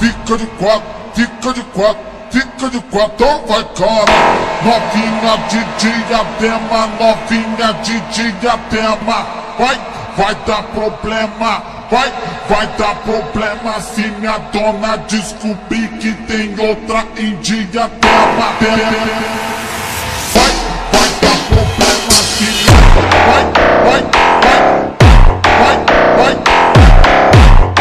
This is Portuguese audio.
fica de quatro, fica de quatro, fica de quatro, então vai cara. Novinha de diadema, novinha de diadema, vai, vai dar problema, vai, vai dar problema se minha dona descobrir que tem outra em diadema.